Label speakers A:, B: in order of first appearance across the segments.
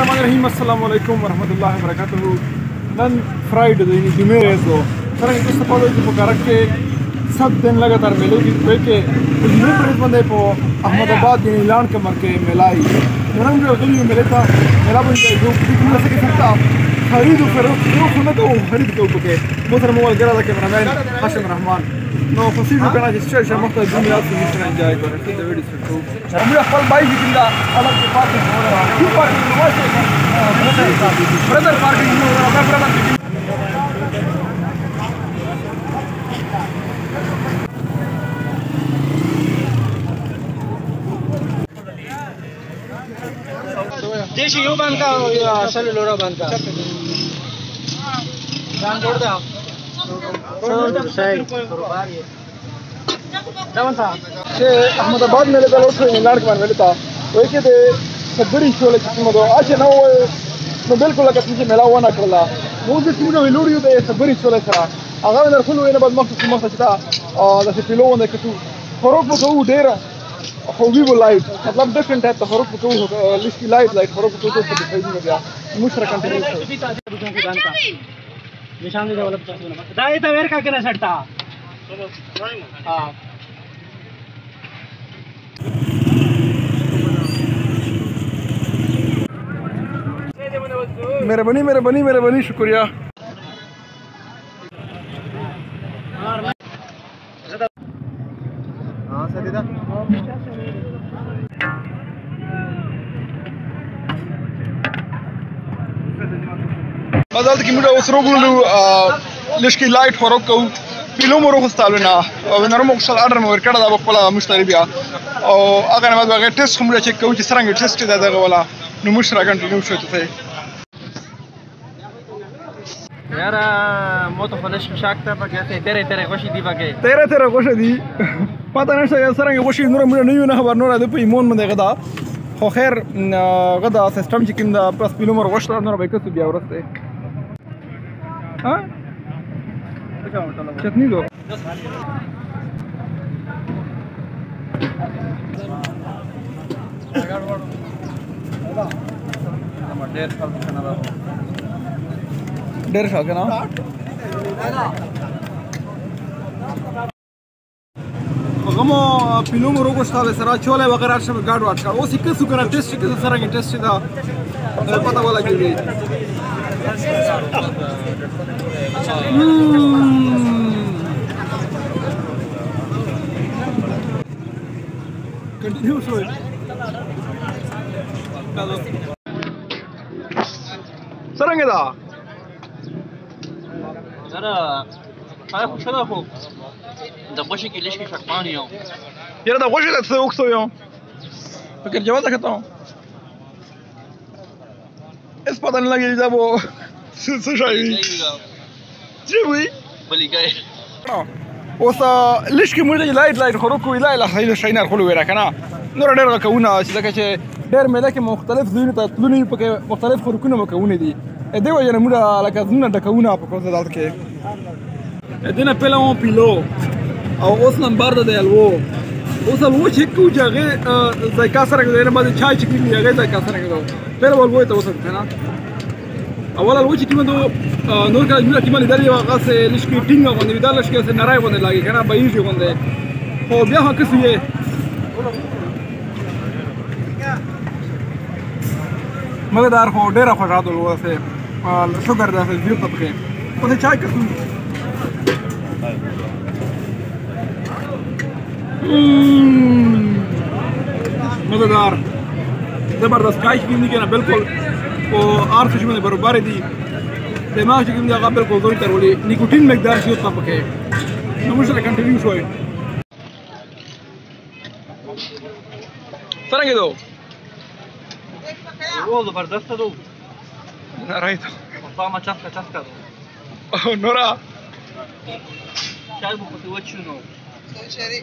A: الرحمن الرحیم السلام علیکم ورحمۃ اللہ وبرکاتہ نن فرائیڈ دی جمعه ورځ وو څنګه تاسو په لوي په کارک کې سب دن لګاتار میلو کې په کې په جمعه پر باندې په احمد آباد دی اعلان کې مرکه ملای نن موږ غوښتل یو ملتا ملا باندې یو څه څه څه خرید او فروخت نو خو نه کوو خرید کوو پکې مو سره مو ګرځا کیمرامین هاشم رحمان No, p o s s i v i l ca la distrel și am o aflat d u e n e a v r a s t r ă nici înainte ai doar să te vezi să tu. Și am mânat fal bai zic da, ala ce parte ora. t e parte nu mai să. Brother parte g n a i r nu ora, ca brother. parking. देशी यो बांध का असल लोरा बांध का जान जोड़ दे आप احمدآباد में लेकर उठो इंग्लैंड में मिलता वैसे ते सगड़ी शोले किस्मतो आज ना वो نو بالکل لکه څنګه چې میلا ونه کړله نو اوس موږ ویلوړ یو د صبرې شولې سره هغه در خلو نه بد مخکې مخکې چې دا د پیلوونه کتو فروق مو کوو ډېر خو وی وو لایټ مطلب ډیفرنٹ ټایپ د فروق مو کوو لیسټ لایټ لایټ فروق مو کوو څه په دې کې بیا موږ سره کنټینیو کوو میرے میرے بنی بنی میرے بنی شکریہ دلته کې موږ اوس روغلو لشکي لایټ خورو کوو پیلو مورو خوستالو نه او نرمو خوشال آرډر مور کړه دا خپل مشتری بیا او هغه نه بعد هغه ټیسټ هم چک کوو چې څنګه ټیسټ دا دغه ولا نو موږ را کنټینیو شو ته یارا مو ته فلش شاکته پکې ته تیرې تیرې خوشي دی پکې تیرې تیرې خوشي دی پته نشته یا څنګه خوشي نور موږ نه یو نه خبر نور د په ایمون باندې غدا خو خیر غدا سیستم چې کوم د پس پیلو مر وشتر نور به کسو بیا ورسته हाँ चटनी दो डेढ़ सौ के नाम غمو پیلوم روغو شته سره چوله وغیرہ شب گاډ واټ کا اوس یک سو کنه ټیسټ کې سره کې ټیسټ دا پتا ولا کیږي Continue show sarang da zara ai خو شدا خو د غوښه کې لښکې شکمان یو یره د غوښه د څه وکړو یو فکر جواز کته اسپاتن لګي دا وو څه شي چې وي بلې ګای اوس لښکې موږ لایټ لایټ خورو کوی لا اله الا شي نه خلو ویرا کنه نور ډېر غکونه چې لکه چې ډېر مې لکه مختلف ځینې ته تلونی په مختلف خورکونه مکونه دي دی وجه نه موږ لکه ځنه ډکونه په کوم ځای کې دنه پهلا مو پیلو او اوس نمبر ده دی الوو اوس هغه چې کو ځای ځای سره غوډه ما چای چې کې ځای ځای سره غوډه پیر ول وای ته اوس کنه اول هغه چې کوم نور کله جوړه کیمه لیدلې هغه سه لشکې ټینګ باندې ویدل لشکې سه نارای باندې لاګي کنه به یې باندې خو بیا هغه څه یې مګر دار خو ډیره خوشاله وسه شوګر داسې زیات پخې په چای کې مزدار زبردست کاش کې نه بالکل او ارتش باندې برابر دي دماغ چې کوم دی هغه بالکل دوی تر ولي نیکوتین مقدار شي او پکې نو موږ سره کنټینیو شوی څنګه دو وو زبردست دو رايته فاهمه چفكه چفكه دو نورا شايفه كنت واتشنو شاري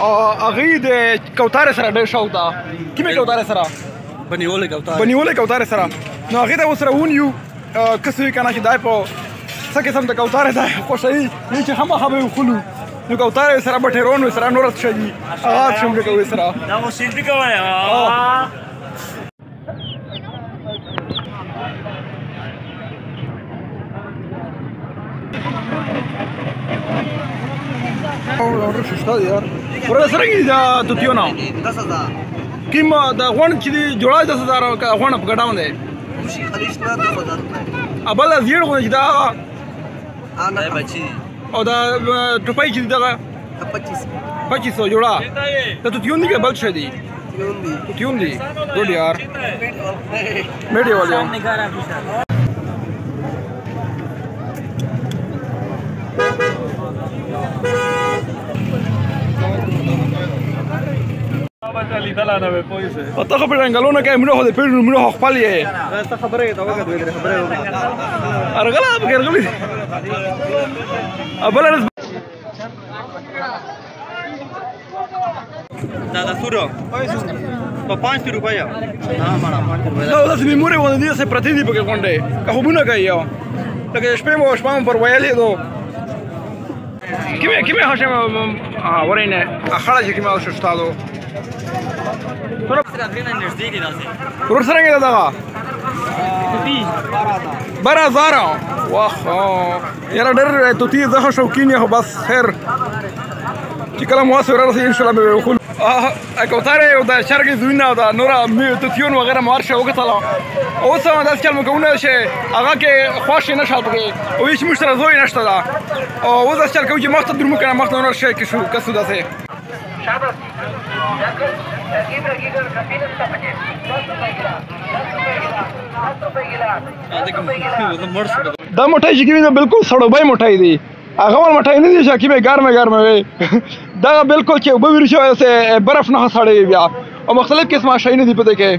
A: او هغه د کوتار سره ډېر شوق ده کومه کوتار سره بنیولې کوتار بنیولې کوتار سره نو هغه ته وسره ونیو کسې کنه چې دای په څه قسم د کوتار ده خوشحالي چې هم هغه خلو نو کوتار سره به ټیرون سره نور څه شي هغه څومره کوي سره دا مو سیلډ کوي ورش شته دی یار ورته سره کې دا دوتیونه 10000 کیم دا غون چې دی جوړای 10000 غون په ګډاون دی خوشي خلیش نه 10000 ابل زیړ غون چې دا انا بچي او دا ټوپای چې دا 25 25 جوړا ته دوتیون دی بل شه دی دوتیون دی ګډ یار میډیا والے بچا لیدلا نه پوي سه پته خو په انګلونو کې موږ خو د پیړو موږ خو خپل یې دا څه خبره ده وګه دوی خبره وګه ارغلا به ګرغلی ابل دا دا سورو په 5 روپیا نه مړه 5 روپیا دا اوس می مور ونه دي څه پرتی دي په کونډه که خوبونه کوي یو لکه شپې مو شپه مو پر ویلې دو کیمه کیمه هاشم ورینه اخړه چې کیمه شو ستالو ورور سره کې دا برا زارا واخ یاره ډېر توتی زه شوقین یم بس خیر چې کله مو سره راسي ان شاء الله به وخل ا کوتاره او د شرق زوینه او د نور می توتیون وغیرہ مارشه وکړه او اوس هم داس کلمه کوونه شه هغه کې خوښ نه شال بږي او هیڅ مشتره زوی نشته دا او اوس داس چل کوي چې مخته درمو کنه مخته نور شي کې شو کسو داسه شابه रगीब रगीगर कमी नसता म्हणजे दस रुपये गेला दस रुपये गेला दस रुपये गेला दस रुपये गेला دا مټای چې کوي بالکل سړوبای مټای دی هغه ول مټای نه دي شاکی به ګرمه ګرمه وي دا بالکل چې وبو ورشو سه برف نه سړې بیا او مختلف قسمه شي نه دي پته کې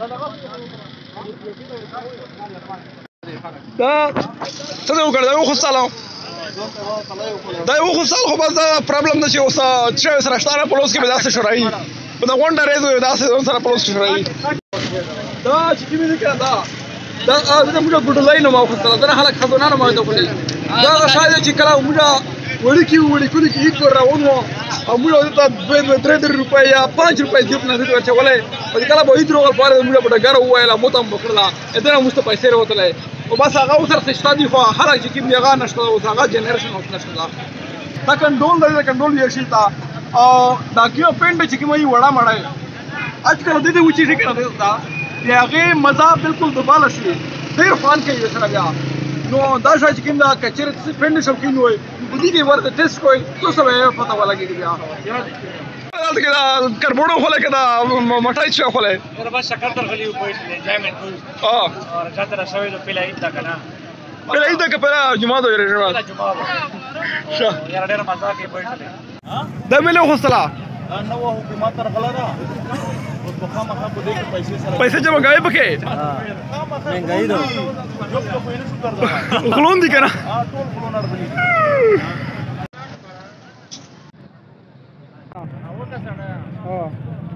A: دا دغه دا څه دی وکړ دا یو خوشاله دا یو خوشاله خو بس دا پرابلم نشي اوس چې سره شتاره پولیس کې به داسې شورای په دا غونډه ریزو داسې سره پولیس کې شورای دا چې کومې نه کړه دا دا دا موږ ګډلای نه ماخ سره دا خلک خزونه نه ماته کولی دا شاید چې کله موږ وړکی وړکونه کې هیڅ راوونو موږ ته دوه درې درې روپۍ یا پنځه روپۍ جیب نه دي ورچولې په کله به هیڅ روغل پاره موږ په ډګر وایلا مو ته مخړه اته موږ ته پیسې راوتلې خو بس هغه اوس ورته شته دي خو هره چې کوم دی هغه نشته اوس هغه جنریشن اوس نشته دا دا کنټرول دی دا کنټرول یې شي تا او دا کیو پینډ چې کوم یې وړا مړای اج کله دې وچی شي کنه دا دی هغه مزه بالکل دوباله شي ډیر فان کوي سره بیا نو دا شای چې کوم دا کچره پینډ شو کینوي بده کې ورته ټیسټ کوي څه سره پته ولګي بیا حالت کې دا کربوړو خولې کې دا مټای چې خولې تر بس شکر تر غلی په جامې ټول او چتر شوی د پیلای دا کنه پیلای دا کې پیلا جمعه دوی رجما شا یار ډېر مزه کې پېښلې دا ملو خوصلا نو حکومت تر غلره پیسې چې مګای پکې مهنګای دا خلون دي کنه ټول خلون اربلی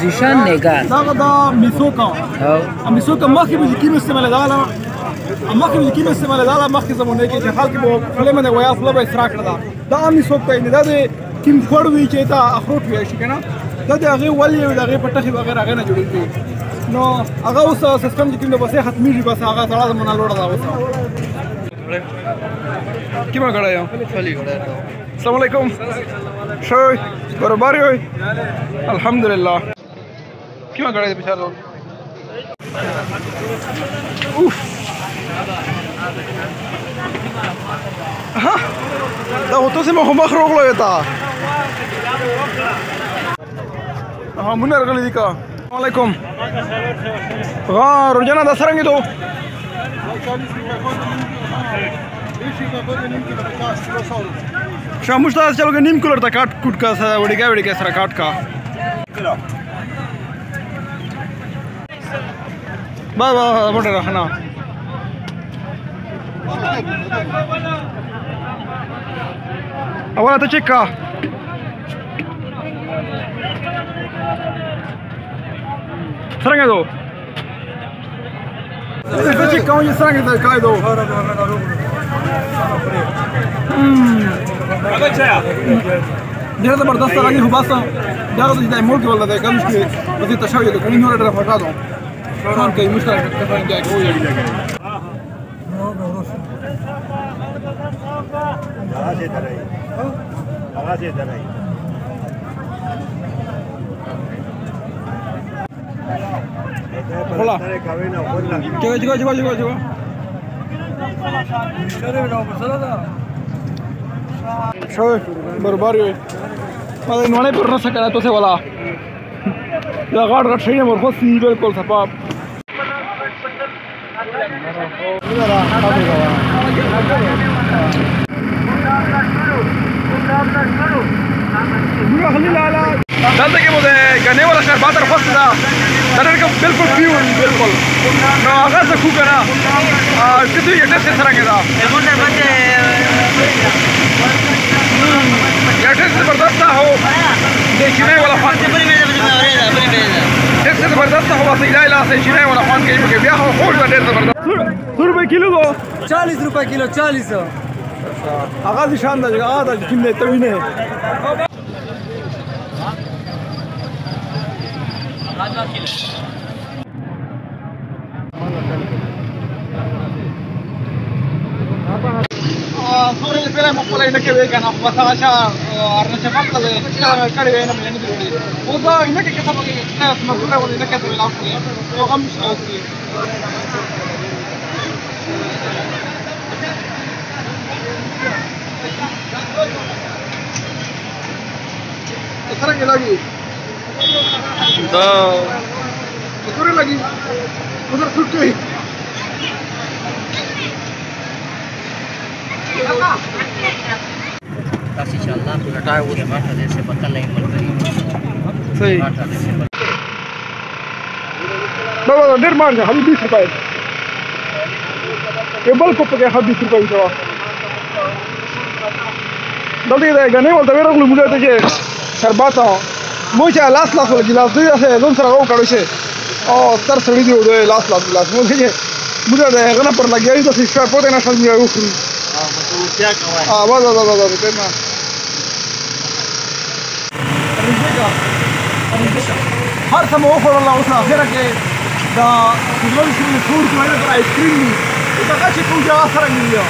B: زیشان نگار داغه دا
A: میسوکا او میسوکا مخکې به لیکینو استعمال داله مخکې به لیکینو استعمال داله مخکې زمونه کې چې خلک به خپل منه ویا خپل به اسرا کړل دا میسوکا نه دا کیم خور وی چې تا اخروت وی شي کنه دا د هغه ولې د هغه پټخي وغیرہ هغه نه جوړیږي نو هغه اوس سیستم کې کوم د بسې ختمي بس هغه سره منه لوړ دا اوس کیما غړا یو خلی غړا السلام علیکم شوی برابر یو الحمدلله किंवा गळायचं विचार जाऊन हा होतोच मग होमवर्क रोखलो येता हा मुन्नार गली दिका वालेकुम हा रोजाना दस रंग तो शाह मुश्ताज चलो नीम कूलर था काट कूट का सर वड़ी क्या वड़ी क्या सर काट का بس بس بس بس رکھنا اولا تو تو تو چکا چکا سرنگے جی، سرنگے دو دو دو ہوں یہ کھائے ہو کے دے دے وزیر کنی رہے چکاستانی سکسٹر دلته کې مو د غنې ولا ښار باندې فصل دا دا کوم بالکل پیو بالکل نو هغه څه کو کنه ا کته یې څه سره کې دا ډېر زبردست هو چینای ولا خوان کوي ډېر زبردست هو اصلي لا اله چینای ولا خوان کوي پکې بیا هو خو ډېر زبردست سور روپے کیلو دو 40 روپے کیلو 40 هغه نشان ده هغه د کینې توینه هغه کیلو څومره پیله مو خپل نه کوي کنه په تا چا ارنه چې پخ کله چې کله کړي وینم نه نه کوي او دا نه کې څه پکې څه سم کوله ولې نه کته ولاو کوي او هم څه کوي څنګه لګي دا څنګه لګي څنګه څوټي تاسو چې الله په لټای وو ما ته دې څه پته لای ملګری صحیح بابا ډېر مان هم 20 روپے टेबल को पके हा 20 रुपये दवा जल्दी दे गने बोलते मेरे को मुझे तो के सर बात हो मुझे लास्ट लास्ट वाला गिलास दे ऐसे दोन सर वो करो से ओ सर सड़ी दी हो दे लास्ट लास्ट गिलास मुझे मुझे दे गना पर लग गया तो सिस्टर पोते ना समझ में आया Ah, vado, vado, vado, ferma. هر څه مو وخوړل اوس اخره کې دا ګلون شي فور کوي دا آیسکریم دا هغه چې کوم ځای سره نیو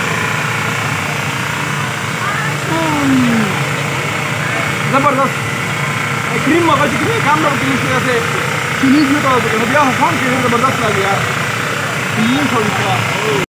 A: زبردست آیسکریم هغه چې کوم کام نو کوي چې چینی جو ته بیا هم خام کې زبردست لګیا یې خو